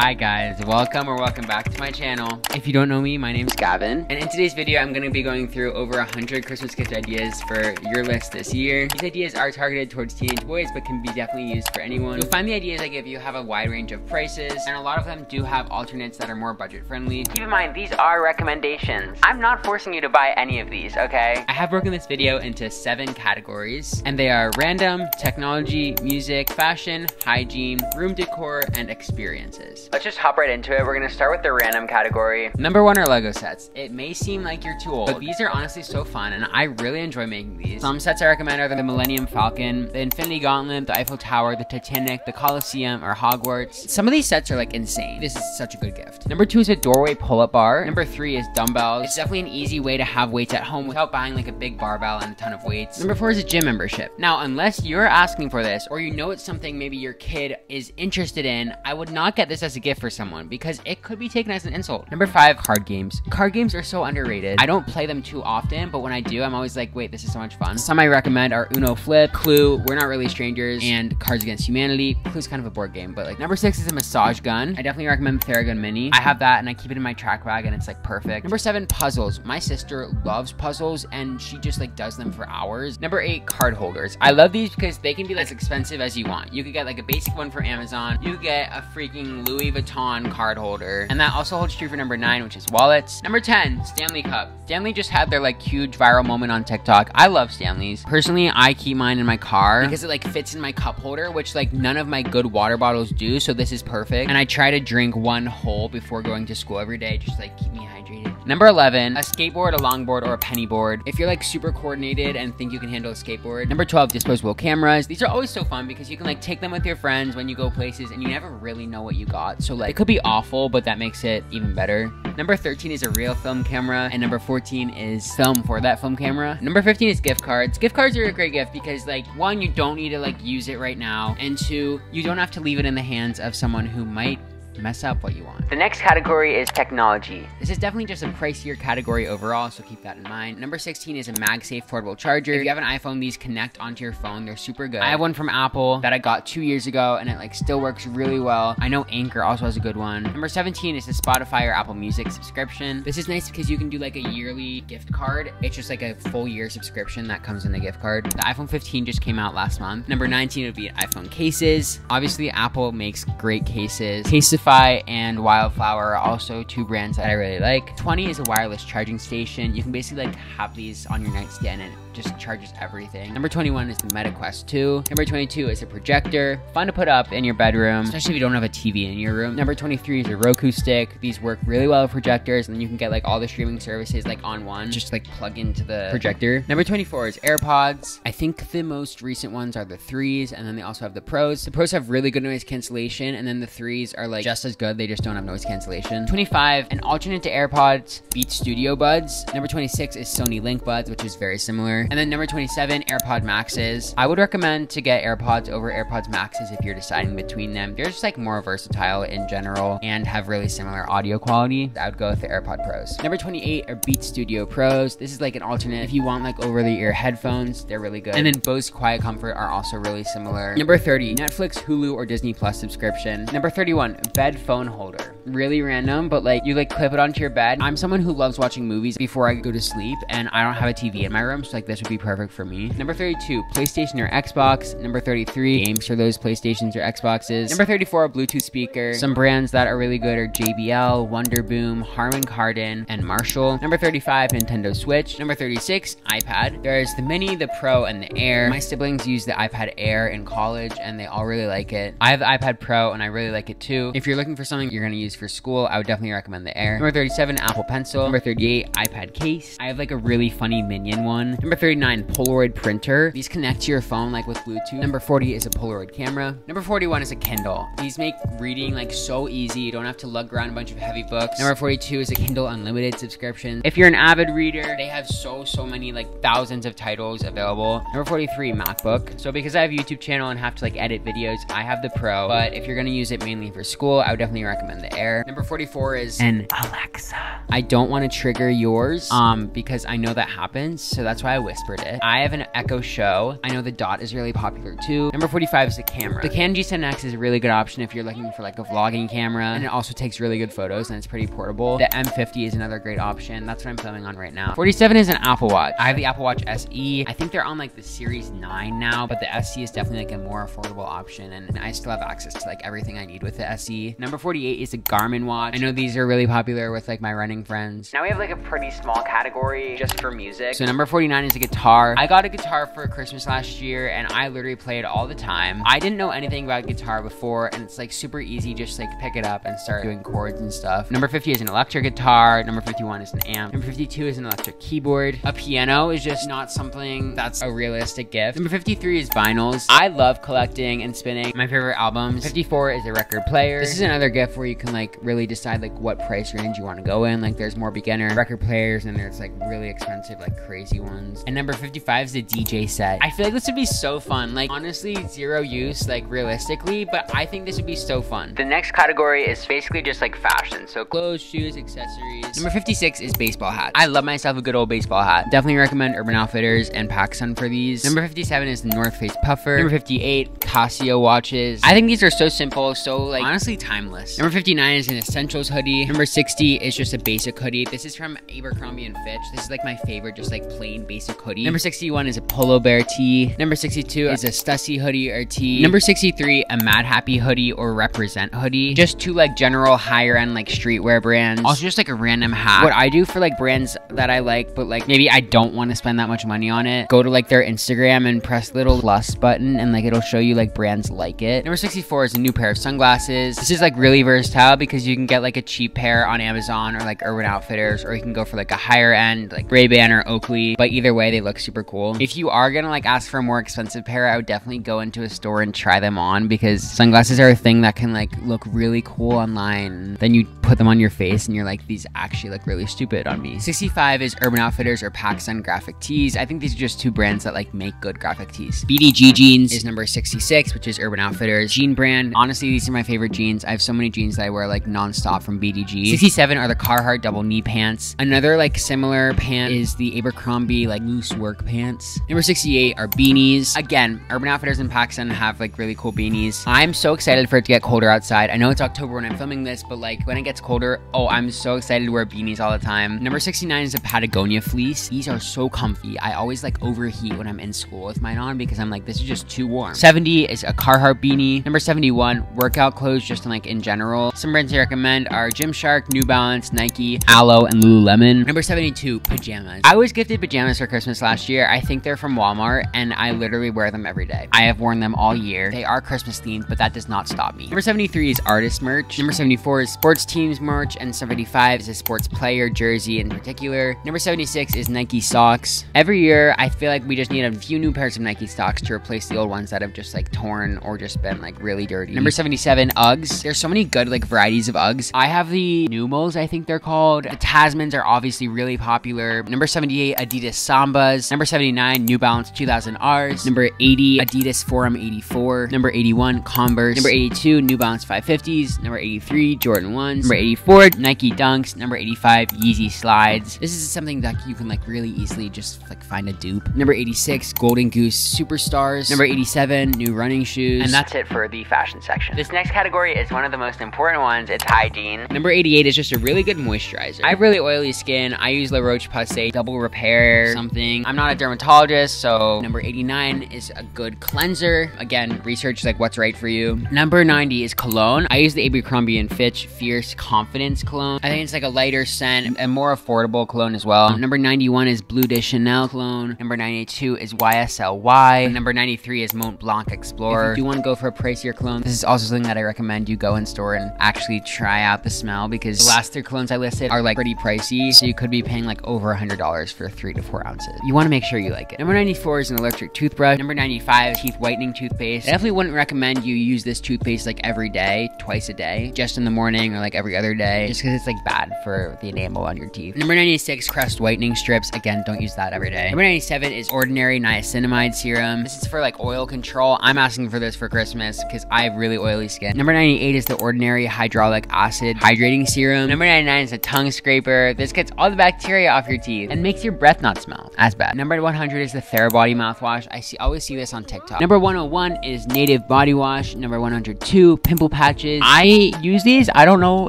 Hi guys, welcome or welcome back to my channel. If you don't know me, my name's Gavin, and in today's video, I'm gonna be going through over 100 Christmas gift ideas for your list this year. These ideas are targeted towards teenage boys, but can be definitely used for anyone. You'll find the ideas I give you have a wide range of prices, and a lot of them do have alternates that are more budget friendly. Keep in mind, these are recommendations. I'm not forcing you to buy any of these, okay? I have broken this video into seven categories, and they are random, technology, music, fashion, hygiene, room decor, and experiences. Let's just hop right into it. We're gonna start with the random category. Number one are Lego sets. It may seem like you're too old, but these are honestly so fun, and I really enjoy making these. Some sets I recommend are the Millennium Falcon, the Infinity Gauntlet, the Eiffel Tower, the Titanic, the Colosseum, or Hogwarts. Some of these sets are like insane. This is such a good gift. Number two is a doorway pull-up bar. Number three is dumbbells. It's definitely an easy way to have weights at home without buying like a big barbell and a ton of weights. Number four is a gym membership. Now, unless you're asking for this, or you know it's something maybe your kid is interested in, I would not get this as a gift for someone because it could be taken as an insult. Number five, card games. Card games are so underrated. I don't play them too often, but when I do, I'm always like, wait, this is so much fun. Some I recommend are Uno Flip, Clue, We're Not Really Strangers, and Cards Against Humanity. Clue's kind of a board game, but like number six is a massage gun. I definitely recommend Theragun Mini. I have that and I keep it in my track bag and it's like perfect. Number seven, puzzles. My sister loves puzzles and she just like does them for hours. Number eight, card holders. I love these because they can be as expensive as you want. You could get like a basic one from Amazon. You get a freaking Louis Vuitton card holder. And that also holds true for number nine, which is wallets. Number 10, Stanley Cup. Stanley just had their like huge viral moment on TikTok. I love Stanleys. Personally, I keep mine in my car because it like fits in my cup holder, which like none of my good water bottles do. So this is perfect. And I try to drink one whole before going to school every day, just like keep me hydrated. Number 11, a skateboard, a longboard, or a penny board. If you're like super coordinated and think you can handle a skateboard. Number 12, disposable cameras. These are always so fun because you can like take them with your friends when you go places and you never really know what you got. So like it could be awful, but that makes it even better. Number 13 is a real film camera, and number 14 is film for that film camera. Number 15 is gift cards. Gift cards are a great gift because like one, you don't need to like use it right now, and two, you don't have to leave it in the hands of someone who might mess up what you want. The next category is technology. This is definitely just a pricier category overall, so keep that in mind. Number 16 is a MagSafe portable charger. If you have an iPhone, these connect onto your phone. They're super good. I have one from Apple that I got two years ago, and it like still works really well. I know Anker also has a good one. Number 17 is a Spotify or Apple Music subscription. This is nice because you can do like a yearly gift card. It's just like a full year subscription that comes in the gift card. The iPhone 15 just came out last month. Number 19 would be iPhone cases. Obviously, Apple makes great cases. Casetify and Wildflower are also two brands that I really like. 20 is a wireless charging station. You can basically like have these on your nightstand and just charges everything. Number 21 is the MetaQuest 2. Number 22 is a projector. Fun to put up in your bedroom, especially if you don't have a TV in your room. Number 23 is a Roku stick. These work really well with projectors and then you can get like all the streaming services like on one. Just like plug into the projector. Number 24 is AirPods. I think the most recent ones are the threes and then they also have the pros. The pros have really good noise cancellation and then the threes are like just as good. They just don't have noise cancellation. 25, an alternate to AirPods, Beats Studio Buds. Number 26 is Sony Link Buds, which is very similar. And then number 27, AirPod Maxes. I would recommend to get AirPods over AirPods Maxes if you're deciding between them. They're just like more versatile in general and have really similar audio quality. I would go with the AirPod Pros. Number 28 are Beats Studio Pros. This is like an alternate if you want like over the ear headphones. They're really good. And then Bose Quiet Comfort are also really similar. Number 30, Netflix, Hulu, or Disney Plus subscription. Number 31, bed phone holder. Really random, but like you like clip it onto your bed. I'm someone who loves watching movies before I go to sleep and I don't have a TV in my room, so like this would be perfect for me. Number 32, PlayStation or Xbox. Number 33, games for those PlayStations or Xboxes. Number 34, a Bluetooth speaker. Some brands that are really good are JBL, Wonderboom, Harman Kardon, and Marshall. Number 35, Nintendo Switch. Number 36, iPad. There's the Mini, the Pro, and the Air. My siblings use the iPad Air in college and they all really like it. I have the iPad Pro and I really like it too. If you're looking for something you're gonna use for school, I would definitely recommend the Air. Number 37, Apple Pencil. Number 38, iPad case. I have like a really funny Minion one. Number 39, Polaroid printer. These connect to your phone like with Bluetooth. Number 40 is a Polaroid camera. Number 41 is a Kindle. These make reading like so easy. You don't have to lug around a bunch of heavy books. Number 42 is a Kindle Unlimited subscription. If you're an avid reader, they have so, so many like thousands of titles available. Number 43, MacBook. So because I have a YouTube channel and have to like edit videos, I have the Pro. But if you're gonna use it mainly for school, I would definitely recommend the Air. Number 44 is an Alexa. I don't want to trigger yours um, because I know that happens, so that's why I whispered it. I have an Echo Show. I know the Dot is really popular too. Number 45 is the camera. The Canon G7X is a really good option if you're looking for like a vlogging camera, and it also takes really good photos and it's pretty portable. The M50 is another great option. That's what I'm filming on right now. 47 is an Apple Watch. I have the Apple Watch SE. I think they're on like the Series 9 now, but the SE is definitely like a more affordable option, and I still have access to like everything I need with the SE. Number 48 is a Garmin watch. I know these are really popular with like my running friends. Now we have like a pretty small category just for music. So number 49 is a guitar. I got a guitar for Christmas last year and I literally play it all the time. I didn't know anything about guitar before and it's like super easy just like pick it up and start doing chords and stuff. Number 50 is an electric guitar. Number 51 is an amp. Number 52 is an electric keyboard. A piano is just not something that's a realistic gift. Number 53 is vinyls. I love collecting and spinning my favorite albums. 54 is a record player. This is another gift where you can like really decide like what price range you want to go in. Like there's more beginner record players and there's like really expensive like crazy ones. And number 55 is the DJ set. I feel like this would be so fun. Like honestly zero use like realistically, but I think this would be so fun. The next category is basically just like fashion. So clothes, shoes, accessories. Number 56 is baseball hats. I love myself a good old baseball hat. Definitely recommend Urban Outfitters and PacSun for these. Number 57 is the North Face puffer. Number 58, Casio watches. I think these are so simple, so like honestly timeless. Number 59 is an essentials hoodie. Number 60 is just a basic hoodie. This is from Abercrombie and Fitch. This is like my favorite, just like plain basic hoodie. Number 61 is a polo bear tee. Number 62 is a Stussy hoodie or tee. Number 63, a Mad Happy hoodie or Represent hoodie. Just two like general higher end like streetwear brands. Also just like a random hat. What I do for like brands that I like, but like maybe I don't want to spend that much money on it, go to like their Instagram and press little plus button and like it'll show you like brands like it. Number 64 is a new pair of sunglasses. This is like really versatile because you can get like a cheap pair on Amazon or like Urban Outfitters, or you can go for like a higher end like Ray-Ban or Oakley. But either way, they look super cool. If you are gonna like ask for a more expensive pair, I would definitely go into a store and try them on because sunglasses are a thing that can like look really cool online. Then you put them on your face and you're like, these actually look really stupid on me. 65 is Urban Outfitters or PacSun graphic tees. I think these are just two brands that like make good graphic tees. BDG jeans is number 66, which is Urban Outfitters. Jean brand. Honestly, these are my favorite jeans. I have so many jeans that I wear like nonstop from BDG. 67 are the Carhartt double knee pants. Another like similar pant is the Abercrombie like loose work pants. Number 68 are beanies. Again, Urban Outfitters and PacSun have like really cool beanies. I'm so excited for it to get colder outside. I know it's October when I'm filming this, but like when it gets colder, oh, I'm so excited to wear beanies all the time. Number 69 is a Patagonia fleece. These are so comfy. I always like overheat when I'm in school with mine on because I'm like, this is just too warm. 70 is a Carhartt beanie. Number 71, workout clothes just in like in general. Some brands I recommend are Gymshark, New Balance, Nike, Alo, and Lululemon. Number 72, pajamas. I was gifted pajamas for Christmas last year. I think they're from Walmart and I literally wear them every day. I have worn them all year. They are Christmas themed, but that does not stop me. Number 73 is artist merch. Number 74 is sports teams merch and 75 is a sports player jersey in particular. Number 76 is Nike socks. Every year, I feel like we just need a few new pairs of Nike socks to replace the old ones that have just like torn or just been like really dirty. Number 77, Uggs. There's so many good like varieties of Uggs. I have the Numos, I think they're called. The Tasmans are obviously really popular. Number 78, Adidas Sambas. Number 79, New Balance 2000Rs. Number 80, Adidas Forum 84. Number 81, Converse. Number 82, New Balance 550s. Number 83, Jordan 1s. Number 84, Nike Dunks. Number 85, Yeezy Slides. This is something that you can like really easily just like find a dupe. Number 86, Golden Goose Superstars. Number 87, new running shoes. And that's it for the fashion section. This next category is one of the most important ones. It's hygiene. Number 88 is just a really good moisturizer. I have really oily skin. I use La Roche-Posay Double Repair something. I'm not a dermatologist, so number 89 is a good cleanser. Again, research like what's right for you. Number 90 is cologne. I use the Abercrombie & Fitch Fierce Confidence cologne. I think it's like a lighter scent and more affordable cologne as well. Number 91 is Bleu de Chanel cologne. Number 92 is YSLY. Number 93 is Mont Blanc Explorer. If you do want to go for a pricier cologne, this is also something that I recommend you go in store and actually try out the smell because the last three colognes I listed are like pretty pricey. So you could be paying like over a $100 for three to four ounces. You want to make sure you like it. Number 94 is an electric toothbrush. Number 95, teeth whitening toothpaste. I definitely wouldn't recommend you use this toothpaste like every day, twice a day, just in the morning or like every other day just because it's like bad for the enamel on your teeth. Number 96, Crest Whitening Strips. Again, don't use that every day. Number 97 is Ordinary Niacinamide Serum. This is for like oil control. I'm asking for this for Christmas because I have really oily skin. Number 98 is the Ordinary Hydraulic Acid Hydrating Serum. Number 99 is a tongue scraper. This gets all the bacteria off your teeth and makes your breath not smell as bad. Number 100 is the TheraBreath mouthwash. I see always see this on TikTok. Number 101 is Native Body Wash. Number 102, Pimple Patches. I use these. I don't know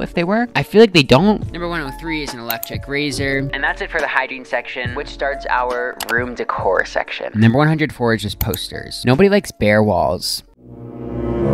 if they work. I feel like they don't. Number 103 is an electric razor. And that's it for the hygiene section, which starts our room decor section. Number 104 is just posters. Nobody likes bare walls.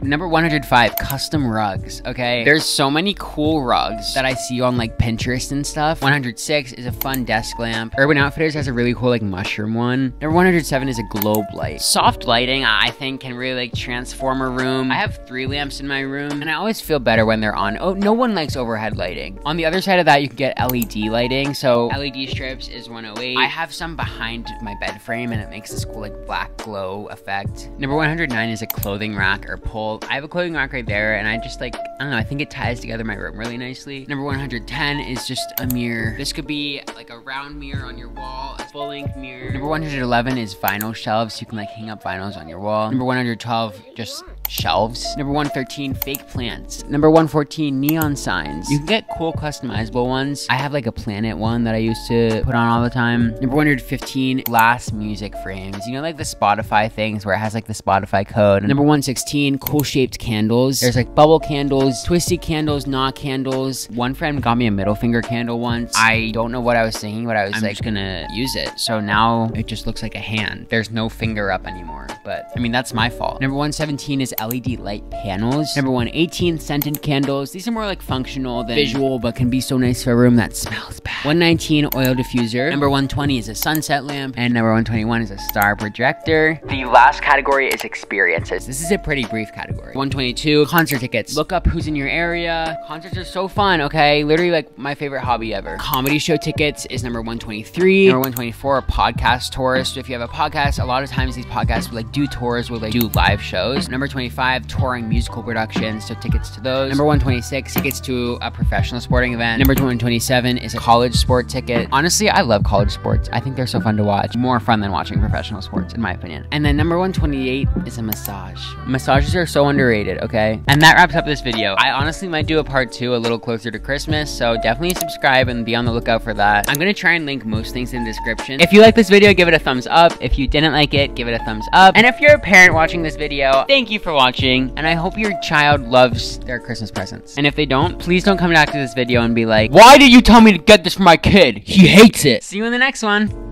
Number 105, custom rugs, okay? There's so many cool rugs that I see on like Pinterest and stuff. 106 is a fun desk lamp. Urban Outfitters has a really cool like mushroom one. Number 107 is a globe light. Soft lighting, I think, can really like transform a room. I have three lamps in my room, and I always feel better when they're on. Oh, no one likes overhead lighting. On the other side of that, you can get LED lighting. So LED strips is 108. I have some behind my bed frame, and it makes this cool like black glow effect. Number 109 is a clothing rack or pole I have a clothing rack right there, and I just like, I don't know, I think it ties together my room really nicely. Number 110 is just a mirror. This could be like a round mirror on your wall, a full length mirror. Number 111 is vinyl shelves. You can like hang up vinyls on your wall. Number 112, just shelves. Number 113, fake plants. Number 114, neon signs. You can get cool customizable ones. I have like a planet one that I used to put on all the time. Number 115, glass music frames. You know like the Spotify things where it has like the Spotify code. Number 116, cool shaped candles. There's like bubble candles, twisty candles, knot candles. One friend got me a middle finger candle once. I don't know what I was thinking, but I was I'm like, just gonna use it. So now it just looks like a hand. There's no finger up anymore, but I mean, that's my fault. Number 117 is LED light panels. Number 118, scented candles. These are more like functional than visual, but can be so nice for a room that smells bad. 119, oil diffuser. Number 120 is a sunset lamp. And number 121 is a star projector. The last category is experiences. This is a pretty brief category. 122, concert tickets. Look up who's in your area. Concerts are so fun, okay? Literally like my favorite hobby ever. Comedy show tickets is number 123. Number 124, podcast tours. So if you have a podcast, a lot of times these podcasts will like do tours, will like do live shows. Number 25, touring musical productions. So tickets to those. Number 126, tickets to a professional sporting event. Number 127 is a college sport ticket. Honestly, I love college sports. I think they're so fun to watch. More fun than watching professional sports, in my opinion. And then number 128 is a massage. Massages are so underrated, okay? And that wraps up this video. I honestly might do a part two a little closer to Christmas, so definitely subscribe and be on the lookout for that. I'm gonna try and link most things in the description. If you like this video, give it a thumbs up. If you didn't like it, give it a thumbs up. And if you're a parent watching this video, thank you for watching, and I hope your child loves their Christmas presents. And if they don't, please don't come back to this video and be like, why did you tell me to get this for my kid? He hates it. See you in the next one.